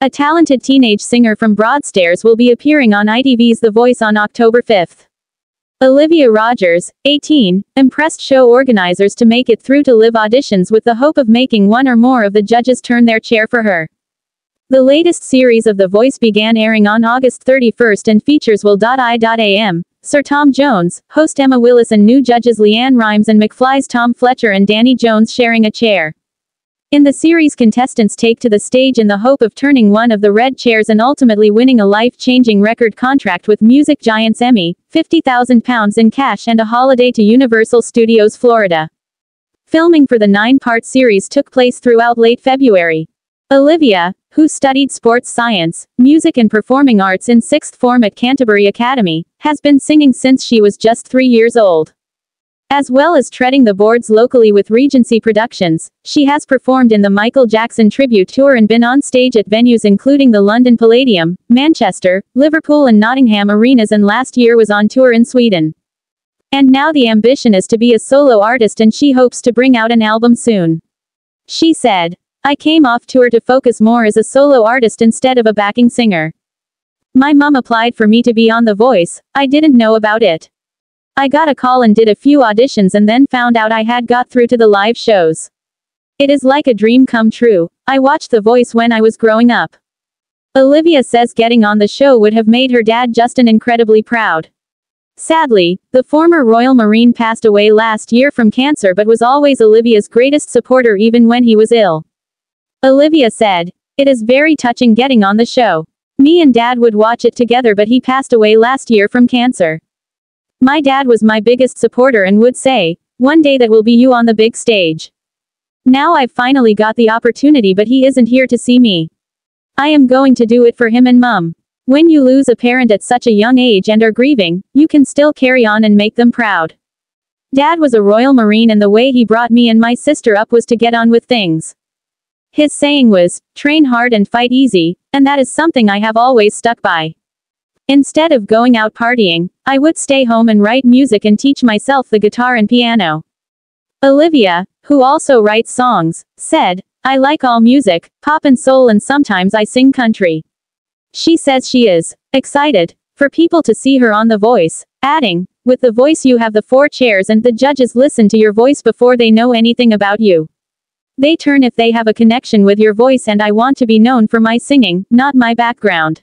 A talented teenage singer from Broadstairs will be appearing on ITV's The Voice on October 5th. Olivia Rogers, 18, impressed show organizers to make it through to live auditions with the hope of making one or more of the judges turn their chair for her. The latest series of The Voice began airing on August 31st and features Will.i.am, Sir Tom Jones, host Emma Willis and new judges LeAnn Rimes and McFly's Tom Fletcher and Danny Jones sharing a chair. In the series contestants take to the stage in the hope of turning one of the red chairs and ultimately winning a life-changing record contract with music giants EMI, £50,000 in cash and a holiday to Universal Studios Florida. Filming for the nine-part series took place throughout late February. Olivia, who studied sports science, music and performing arts in sixth form at Canterbury Academy, has been singing since she was just three years old. As well as treading the boards locally with Regency Productions, she has performed in the Michael Jackson tribute tour and been on stage at venues including the London Palladium, Manchester, Liverpool and Nottingham arenas and last year was on tour in Sweden. And now the ambition is to be a solo artist and she hopes to bring out an album soon. She said, I came off tour to focus more as a solo artist instead of a backing singer. My mum applied for me to be on The Voice, I didn't know about it. I got a call and did a few auditions and then found out I had got through to the live shows. It is like a dream come true. I watched The Voice when I was growing up. Olivia says getting on the show would have made her dad Justin incredibly proud. Sadly, the former Royal Marine passed away last year from cancer but was always Olivia's greatest supporter even when he was ill. Olivia said. It is very touching getting on the show. Me and dad would watch it together but he passed away last year from cancer. My dad was my biggest supporter and would say, one day that will be you on the big stage. Now I've finally got the opportunity but he isn't here to see me. I am going to do it for him and mum. When you lose a parent at such a young age and are grieving, you can still carry on and make them proud. Dad was a Royal Marine and the way he brought me and my sister up was to get on with things. His saying was, train hard and fight easy, and that is something I have always stuck by. Instead of going out partying, I would stay home and write music and teach myself the guitar and piano. Olivia, who also writes songs, said, I like all music, pop and soul and sometimes I sing country. She says she is excited for people to see her on The Voice, adding, with The Voice you have the four chairs and the judges listen to your voice before they know anything about you. They turn if they have a connection with your voice and I want to be known for my singing, not my background.